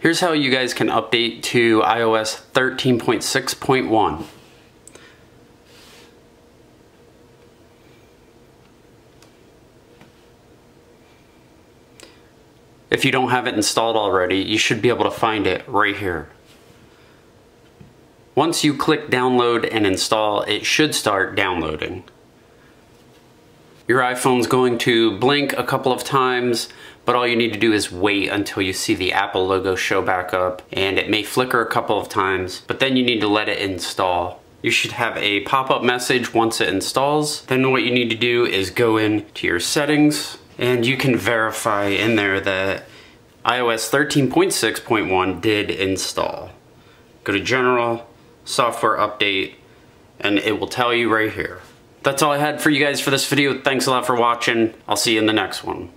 Here's how you guys can update to iOS 13.6.1. If you don't have it installed already, you should be able to find it right here. Once you click download and install, it should start downloading. Your iPhone's going to blink a couple of times, but all you need to do is wait until you see the Apple logo show back up, and it may flicker a couple of times, but then you need to let it install. You should have a pop-up message once it installs. Then what you need to do is go in to your settings, and you can verify in there that iOS 13.6.1 did install. Go to General, Software Update, and it will tell you right here. That's all I had for you guys for this video. Thanks a lot for watching. I'll see you in the next one.